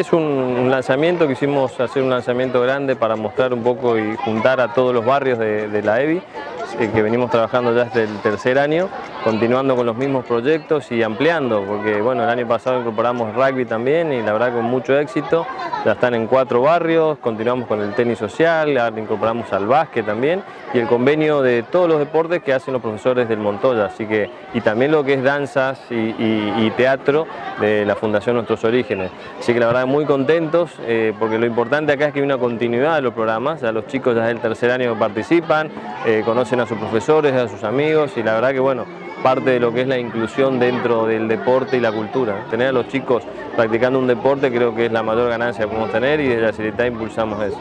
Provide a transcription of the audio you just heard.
Es un, lanzamiento, quisimos hacer un lanzamiento grande para mostrar un poco y juntar a todos los barrios de, la EBI, que venimos trabajando ya desde el tercer año, continuando con los mismos proyectos y ampliando, porque bueno, el año pasado incorporamos rugby también y la verdad con mucho éxito, ya están en cuatro barrios, continuamos con el tenis social, ahora incorporamos al básquet también y el convenio de todos los deportes que hacen los profesores del Montoya, así que, y también lo que es danzas y, teatro de la Fundación Nuestros Orígenes. Así que la verdad muy contentos, eh, porque lo importante acá es que hay una continuidad de los programas, ya los chicos ya es el tercer año participan, eh, conocen a sus profesores, a sus amigos y la verdad que bueno, parte de lo que es la inclusión dentro del deporte y la cultura. Tener a los chicos practicando un deporte creo que es la mayor ganancia que podemos tener y desde la Ciudad impulsamos eso.